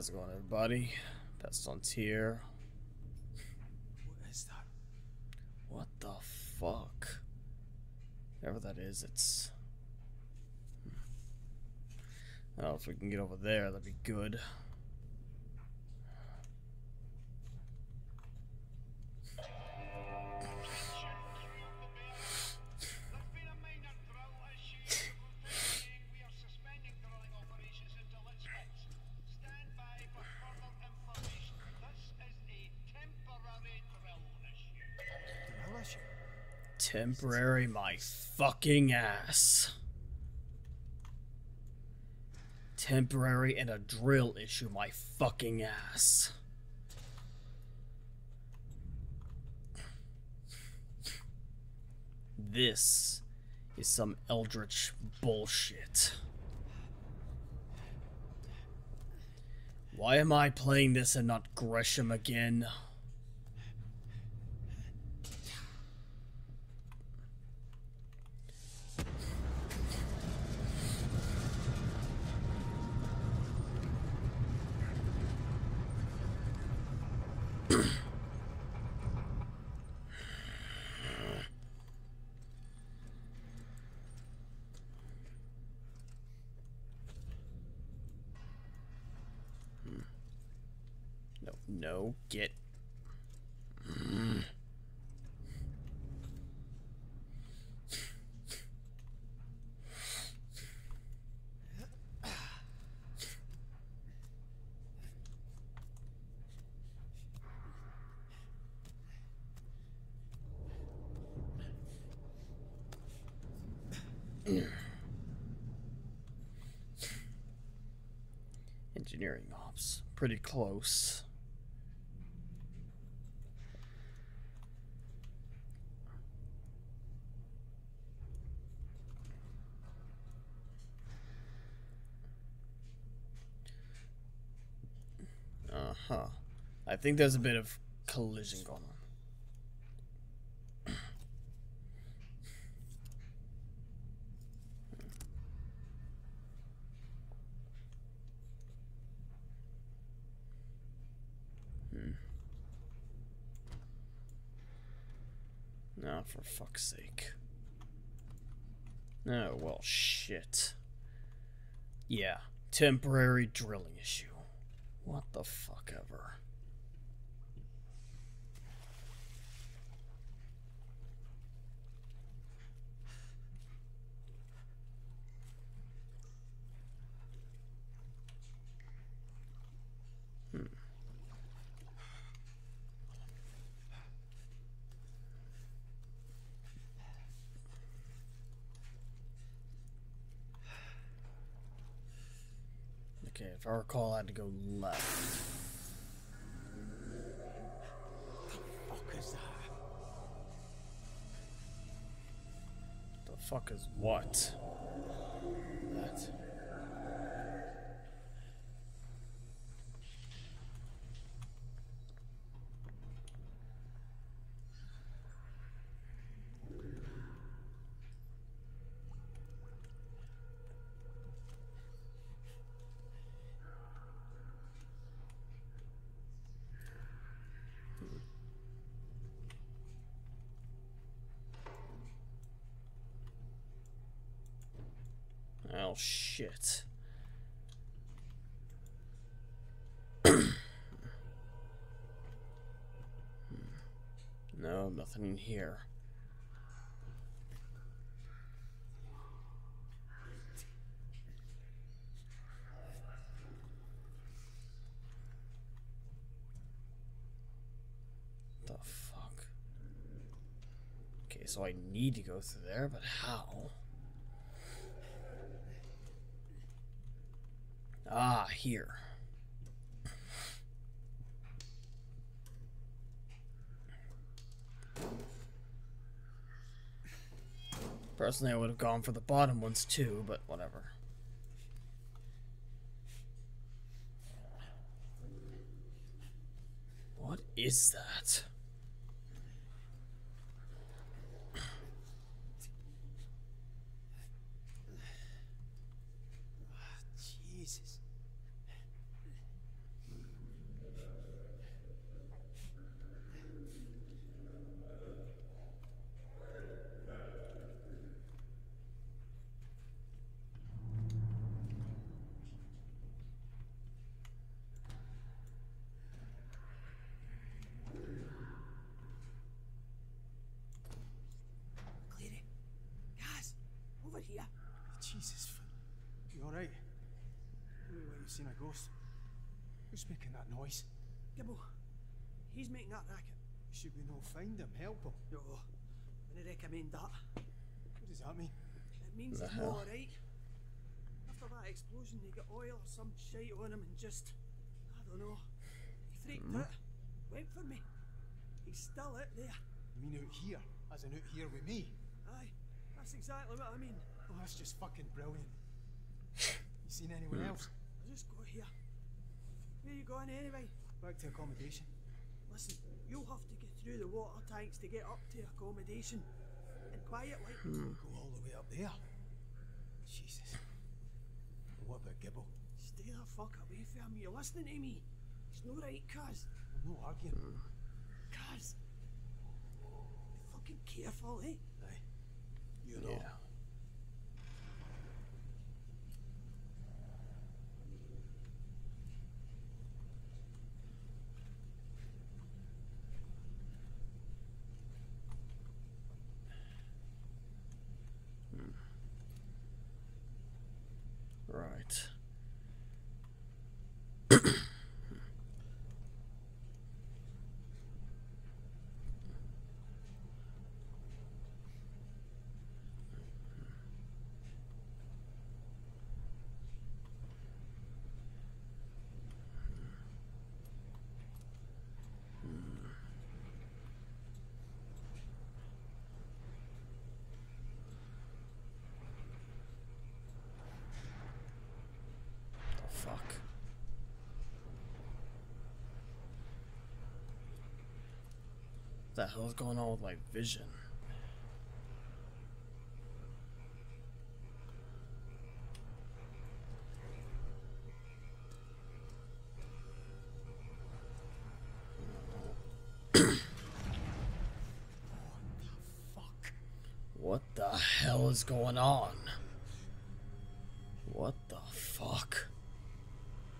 How's it going, everybody? Pestilence here. What is that? What the fuck? Whatever that is, it's. Oh, if we can get over there, that'd be good. Temporary, my fucking ass. Temporary and a drill issue, my fucking ass. This is some eldritch bullshit. Why am I playing this and not Gresham again? No, no, get. Engineering ops. Pretty close. Uh huh. I think there's a bit of collision going on. No, for fuck's sake. Oh, well, shit. Yeah, temporary drilling issue. What the fuck ever. Okay, if I recall, I had to go left. The Fuck is that? The fuck is what? That. Oh shit. no, nothing in here. The fuck? Okay, so I need to go through there, but how? Ah, here. Personally, I would have gone for the bottom ones too, but whatever. What is that? Close. Who's making that noise? Gibbo, he's making that racket. Should we not find him, help him? No, wouldn't recommend that. What does that mean? It means The he's hell? Uh-huh. not alright. After that explosion, they got oil or some shite on him and just, I don't know. He freaked hmm. out, went for me. He's still out there. You mean out here? As in out here with me? Aye, that's exactly what I mean. Oh, that's just fucking brilliant. You seen anyone hmm. else? I just got here. Where are you going anyway? Back to accommodation. Listen, you'll have to get through the water tanks to get up to accommodation. And quiet like. Go all the way up there. Jesus. What about Gibbo? Stay the fuck away from me. You're listening to me. It's no right, cuz. I'm not arguing. Cuz. Be fucking careful, eh? Aye. You know. Yeah. Right. The fuck? The hell's going on with my vision? What the hell is going on? What the fuck?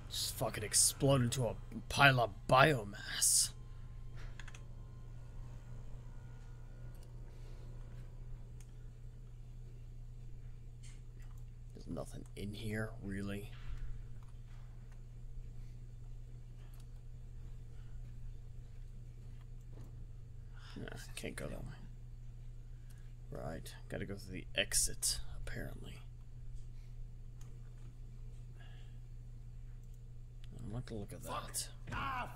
Just fucking exploded into a pile of biomass. There's nothing really. Nah, can't go that way. Right, gotta go through the exit, apparently. I'm not gonna look at that. Ah!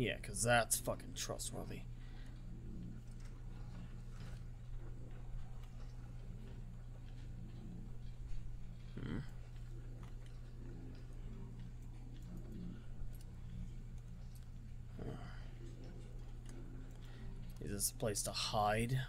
Yeah, because that's fucking trustworthy. Hmm. Is this a place to hide?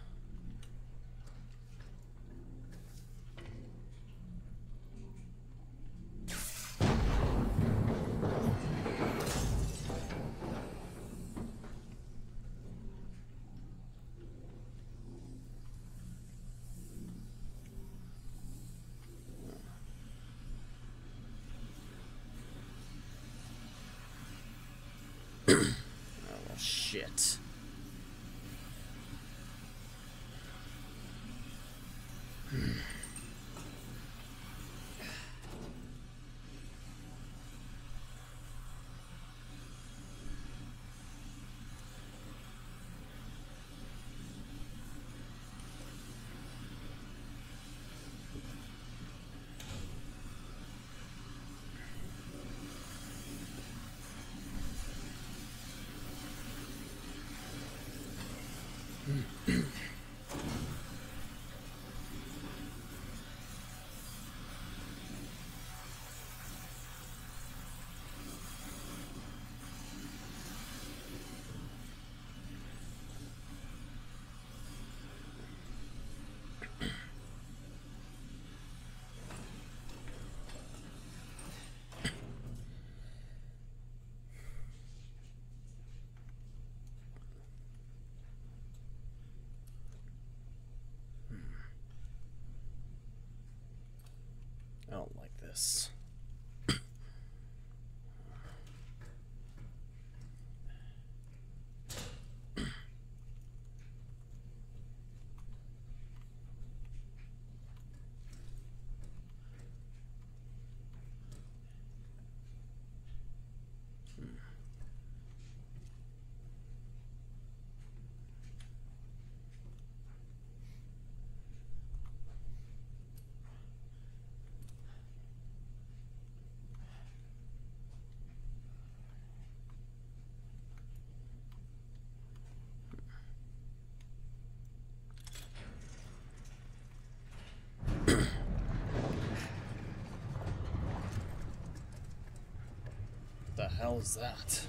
The hell is that?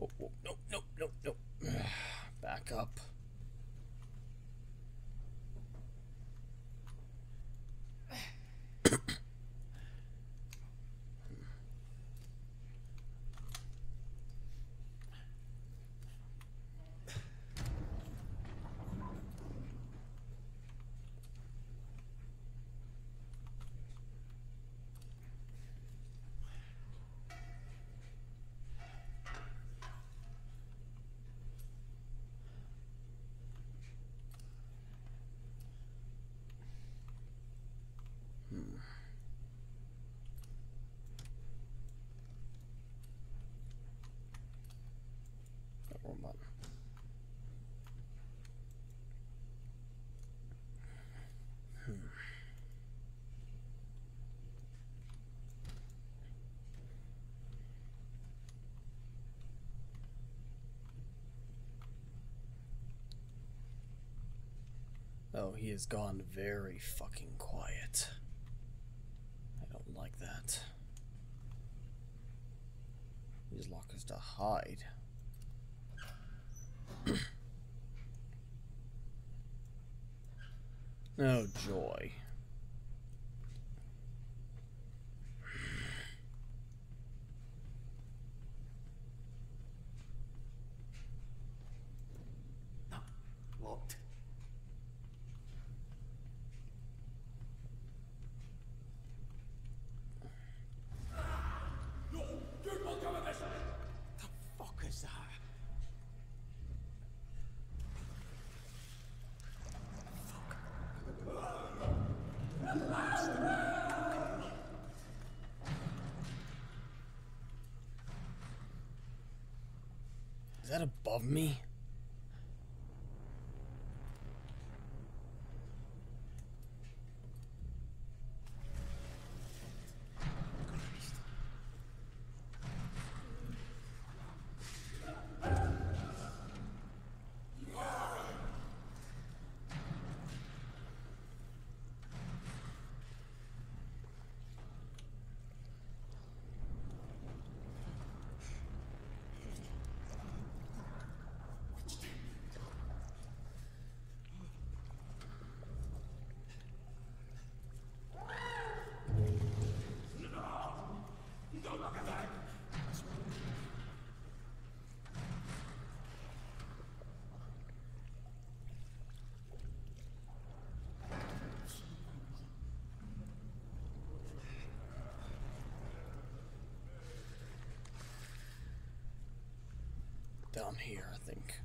Oh, oh, no, no, no, no. Back up. Oh, wrong button. Oh, he has gone very fucking quiet. I don't like that. These lockers to hide. Oh, joy. Locked. The fuck is that? Is that above me? Down here, I think.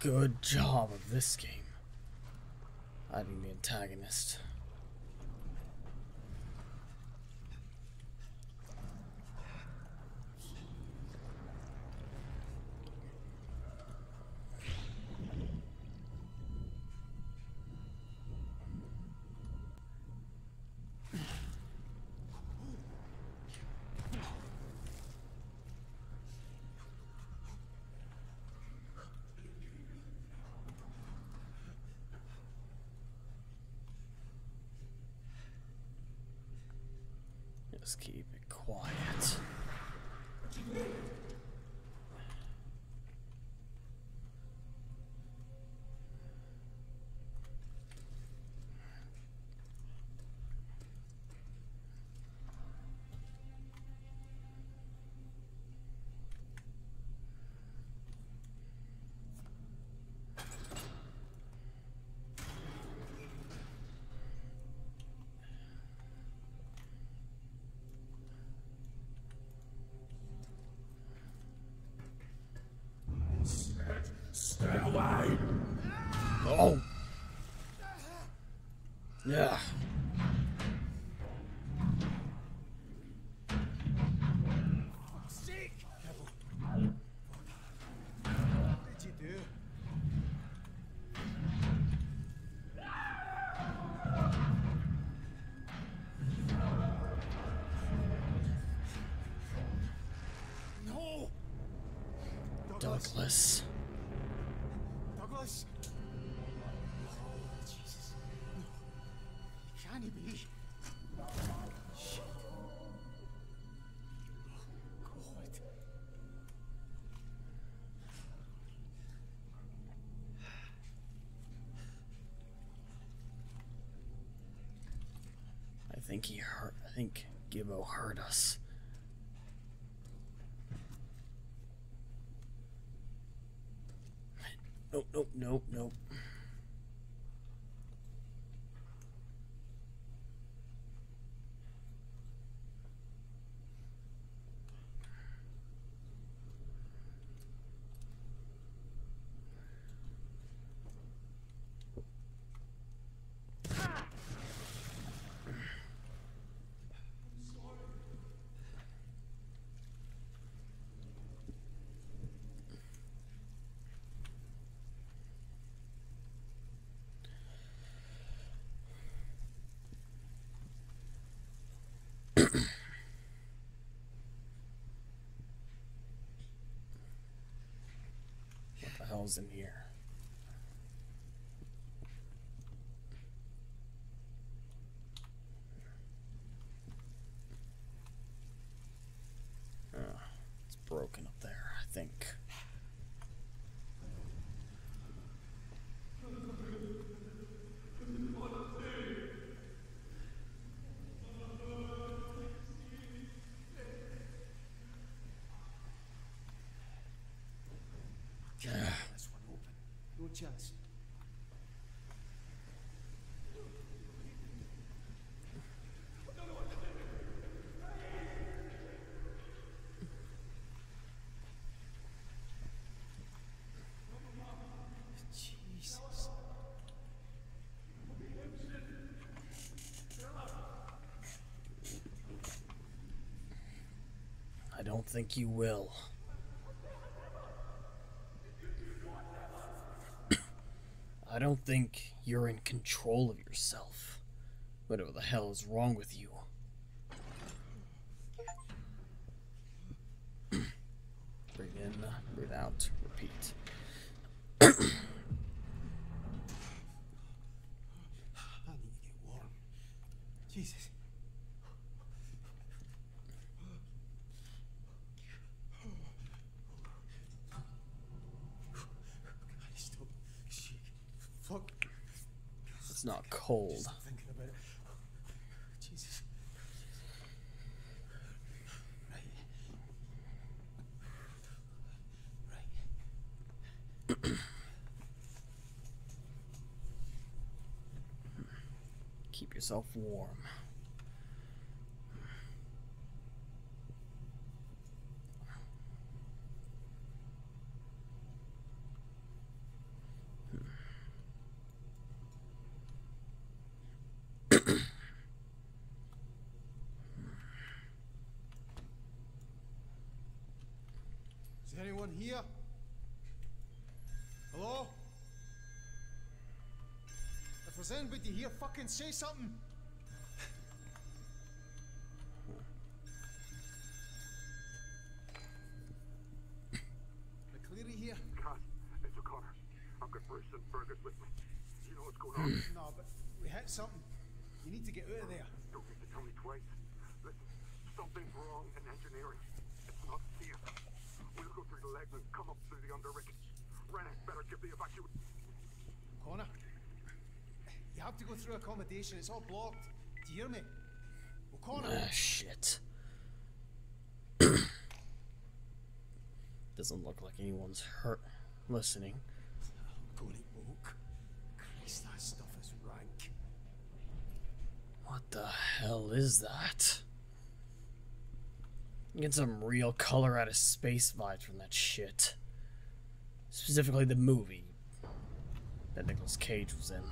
Good job of this game. Hiding the antagonist. Just keep it quiet. Oh. Yeah. Sake! What did you do? No! Douglas. Douglas? Jesus. No. Can he be? Shit. God. I think he heard. I think Gibbo heard us. Nope, nope, nope, nope. What the hell's in here? Oh, it's broken up there, I think. This one open. Jesus. I don't think you will. Don't think you're in control of yourself. Whatever the hell is wrong with you? breathe in, breathe out, repeat. Jesus. God, he's still shaking. Fuck. It's not cold. Just thinking about it. Jesus. Right. Right. Keep yourself warm. Anyone here? Hello? If there's anybody here, fucking say something. McLeary here? Caz, it's O'Connor. I've got Bruce and Fergus with me. You know what's going on? No, but we hit something. You need to get out of there. Don't need to tell me twice. Listen, something's wrong in engineering. It's not safe. We'll go through the legs and come up through the underrigging. Rennie, better give the evacuation. Connor, you have to go through accommodation. It's all blocked. Do you hear me? O'Connor. Ah, shit. Doesn't look like anyone's hurt listening. Gory oak. Christ, that stuff is rank. What the hell is that? Get some real color out of space vibes from that shit. Specifically the movie that Nicolas Cage was in.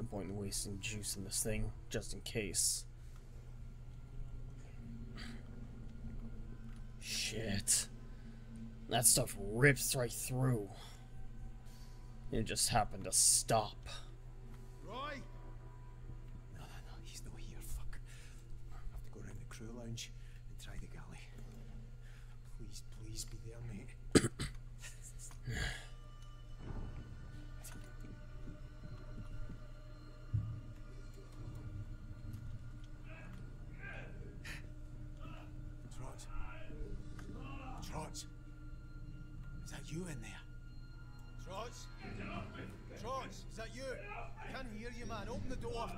No point in wasting juice in this thing, just in case. Shit. That stuff rips right through. It just happened to stop. Roy! No, no, no, he's not here, fuck. I have to go around the crew lounge door.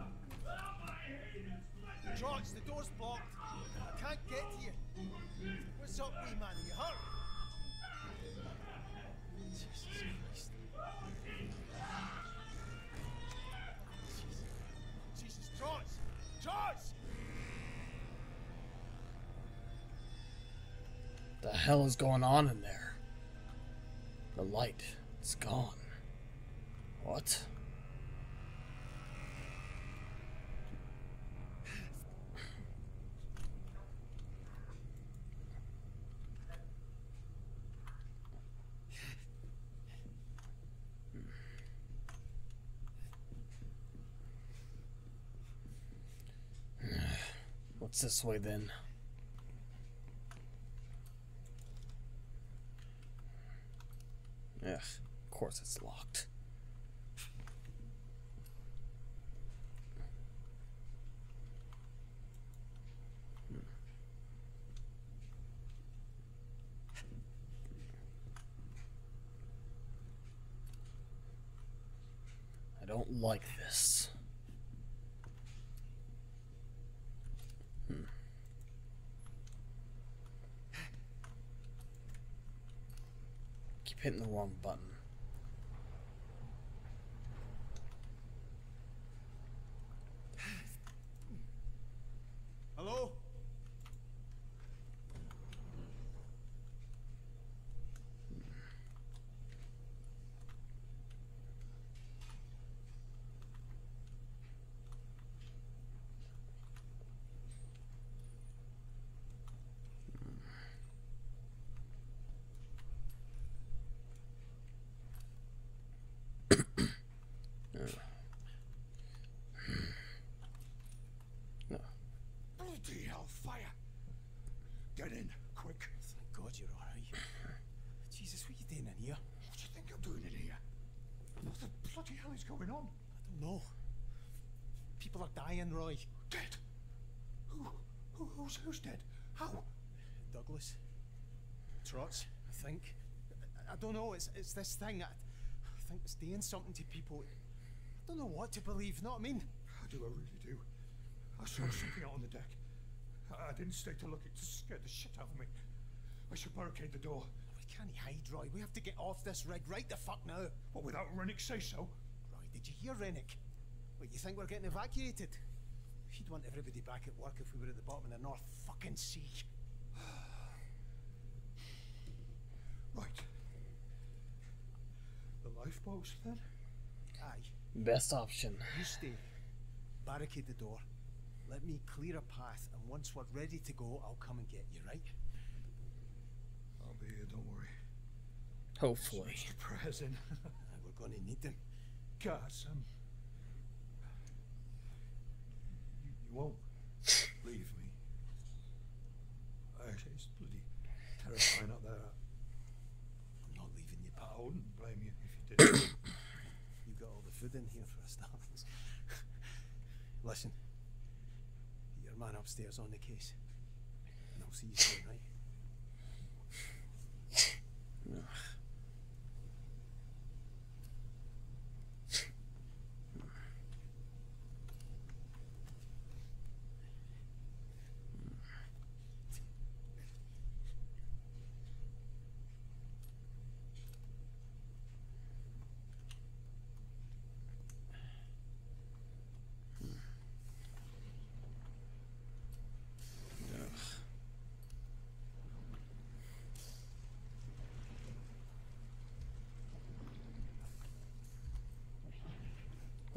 Trots, the door's blocked. I can't get to you. What's up, wee man? Are you hurt? Jesus Christ. Jesus. Jesus, Trots! Trots! The hell is going on in there? The light, it's gone. What? What's this way then? Ugh, of course it's locked. Hmm. I don't like this. Hitting the wrong button. Hello? No. Bloody hellfire! Get in, quick. Thank God you're alright. Jesus, what are you doing in here? What do you think I'm doing in here? What the bloody hell is going on? I don't know. People are dying, Roy. Dead? Who? Who who's, who's dead? How? Douglas. Trots, I think. I, I don't know, it's, it's this thing. I, I think it's doing something to people. I don't know what to believe, know what I mean? How do I really do? I saw something out on the deck. I didn't stay to look. It scared the shit out of me. I should barricade the door. We can't hide, Roy. We have to get off this rig right the fuck now. What, without Rennick say so? Roy, did you hear Rennick? What, you think we're getting evacuated? He'd want everybody back at work if we were at the bottom of the North fucking Sea. Right. The lifeboats, then? Aye. Best option. You stay. Barricade the door. Let me clear a path, and once we're ready to go, I'll come and get you, right? I'll be here, don't worry. Hopefully. Mr. President. We're gonna need them. Guys, um... You, you won't leave me. Actually, it's bloody terrifying up there. I'm not leaving you, I wouldn't blame you if you did. You got all the food in here for a start. Listen, your man upstairs on the case, and I'll see you soon, right?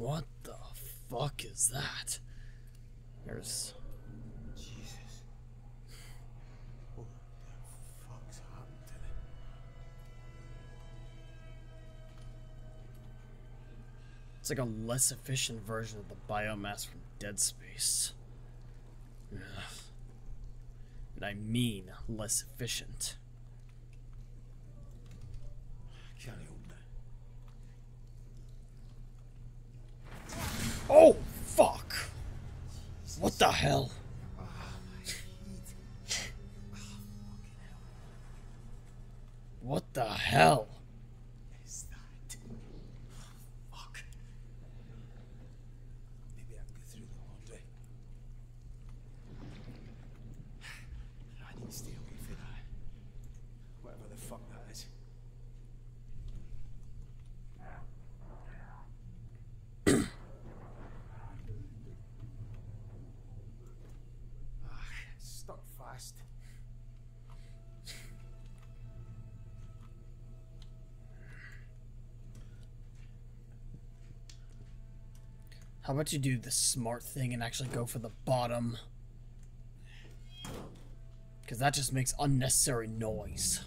What the fuck is that? There's. Jesus. What the fuck's happened to them? It's like a less efficient version of the biomass from Dead Space. Ugh. And I mean less efficient. Can't open it. Oh, fuck! What the hell? What the hell? Is that? Fuck. Maybe I can go through the laundry. I need to stay away from that. Whatever the fuck that is. Ah, it's stuck fast. How about you do the smart thing and actually go for the bottom? Because that just makes unnecessary noise.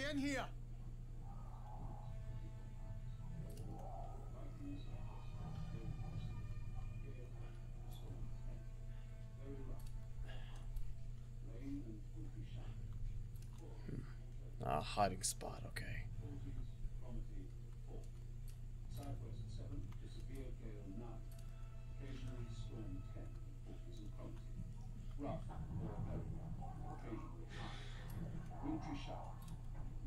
Anybody in here? Ah, hiding spot, okay.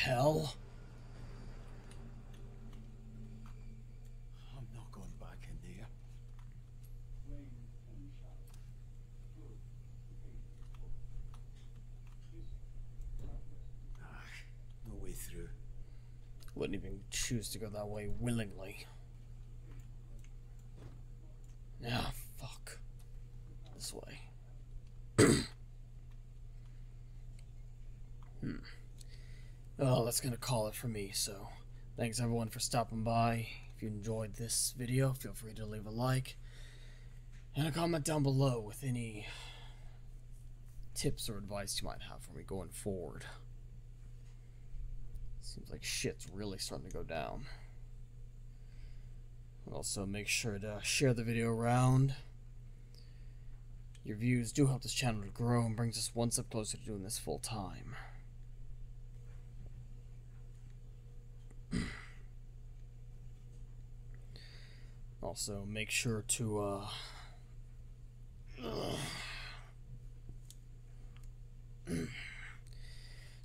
hell? I'm not going back in there. Ah, no way through. Wouldn't even choose to go that way willingly. That's gonna call it for me, so thanks everyone for stopping by. If you enjoyed this video, feel free to leave a like and a comment down below with any tips or advice you might have for me going forward. Seems like shit's really starting to go down. Also, make sure to share the video around. Your views do help this channel to grow and brings us one step closer to doing this full time. Also, make sure to uh,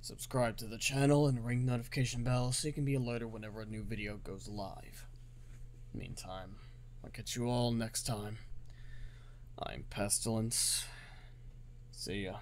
subscribe to the channel and ring notification bell so you can be alerted whenever a new video goes live. Meantime, I'll catch you all next time. I'm Pestilence. See ya.